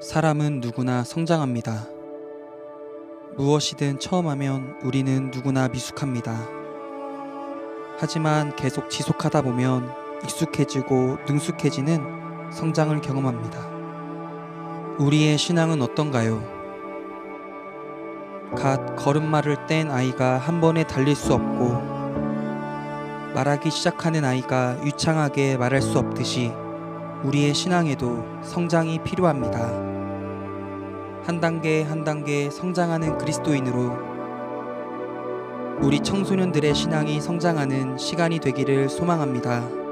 사람은 누구나 성장합니다. 무엇이든 처음 하면 우리는 누구나 미숙합니다. 하지만 계속 지속하다 보면 익숙해지고 능숙해지는 성장을 경험합니다. 우리의 신앙은 어떤가요? 갓 걸음마를 뗀 아이가 한 번에 달릴 수 없고 말하기 시작하는 아이가 유창하게 말할 수 없듯이 우리의 신앙에도 성장이 필요합니다. 한 단계 한 단계 성장하는 그리스도인으로 우리 청소년들의 신앙이 성장하는 시간이 되기를 소망합니다.